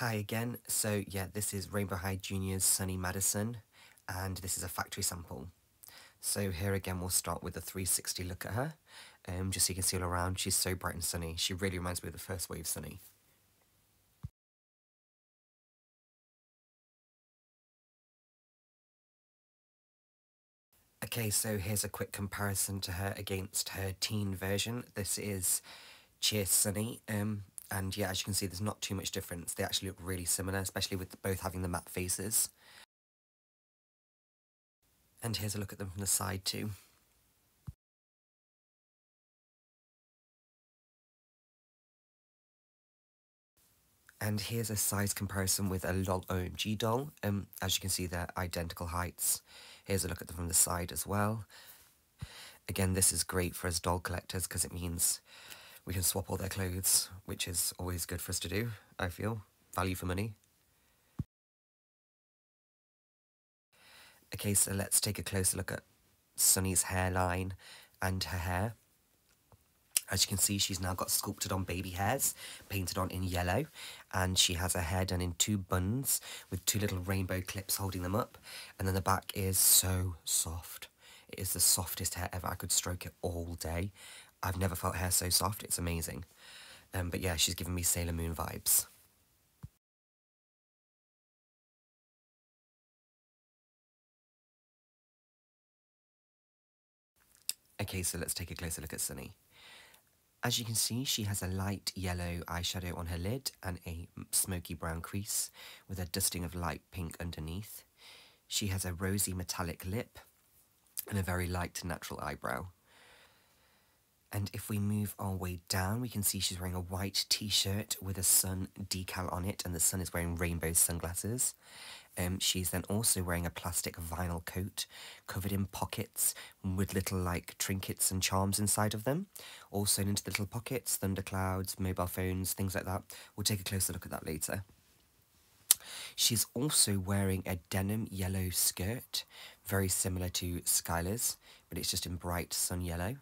Hi again. So yeah, this is Rainbow High Junior's Sunny Madison, and this is a factory sample. So here again, we'll start with a 360 look at her, um, just so you can see all around. She's so bright and sunny. She really reminds me of the first wave Sunny. Okay, so here's a quick comparison to her against her teen version. This is Cheer Sunny, um, and yeah, as you can see, there's not too much difference. They actually look really similar, especially with both having the matte faces. And here's a look at them from the side too. And here's a size comparison with a LOL OMG doll. Um, as you can see, they're identical heights. Here's a look at them from the side as well. Again, this is great for us doll collectors because it means we can swap all their clothes, which is always good for us to do, I feel. Value for money. Okay, so let's take a closer look at Sunny's hairline and her hair. As you can see, she's now got sculpted on baby hairs, painted on in yellow, and she has her hair done in two buns with two little rainbow clips holding them up, and then the back is so soft. It is the softest hair ever. I could stroke it all day. I've never felt hair so soft. It's amazing. Um, but yeah, she's giving me Sailor Moon vibes. Okay, so let's take a closer look at Sunny. As you can see, she has a light yellow eyeshadow on her lid and a smoky brown crease with a dusting of light pink underneath. She has a rosy metallic lip and a very light natural eyebrow. And if we move our way down, we can see she's wearing a white t-shirt with a sun decal on it, and the sun is wearing rainbow sunglasses. Um, she's then also wearing a plastic vinyl coat covered in pockets with little like trinkets and charms inside of them. All sewn into the little pockets, thunderclouds, mobile phones, things like that. We'll take a closer look at that later. She's also wearing a denim yellow skirt, very similar to Skyler's, but it's just in bright sun yellow.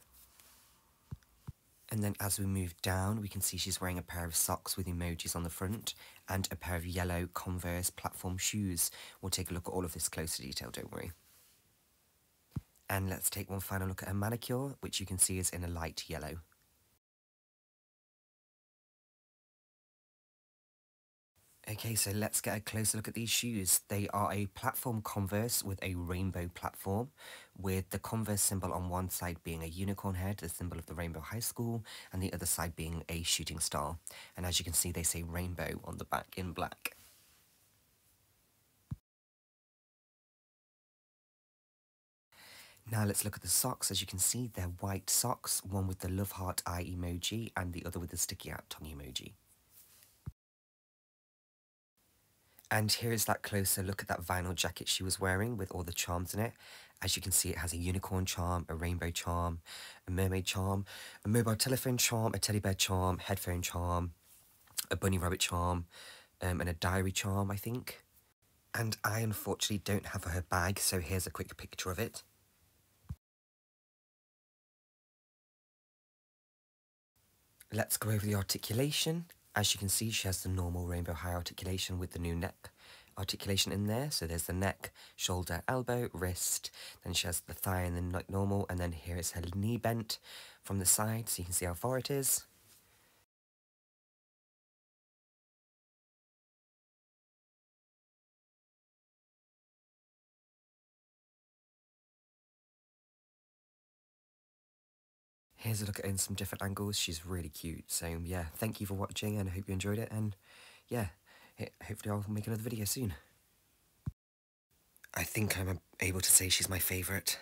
And then as we move down, we can see she's wearing a pair of socks with emojis on the front and a pair of yellow Converse platform shoes. We'll take a look at all of this closer detail, don't worry. And let's take one final look at her manicure, which you can see is in a light yellow. Okay, so let's get a closer look at these shoes. They are a platform Converse with a rainbow platform, with the Converse symbol on one side being a unicorn head, the symbol of the Rainbow High School, and the other side being a shooting star. And as you can see, they say rainbow on the back in black. Now let's look at the socks. As you can see, they're white socks, one with the love heart eye emoji and the other with the sticky out tongue emoji. And here is that closer look at that vinyl jacket she was wearing with all the charms in it. As you can see, it has a unicorn charm, a rainbow charm, a mermaid charm, a mobile telephone charm, a teddy bear charm, headphone charm, a bunny rabbit charm, um, and a diary charm, I think. And I unfortunately don't have her bag, so here's a quick picture of it. Let's go over the articulation. As you can see, she has the normal rainbow high articulation with the new neck articulation in there. So there's the neck, shoulder, elbow, wrist. Then she has the thigh and then like normal. And then here is her knee bent from the side so you can see how far it is. Here's a look at it in some different angles. She's really cute. So yeah, thank you for watching and I hope you enjoyed it. And yeah, hopefully I'll make another video soon. I think I'm able to say she's my favourite.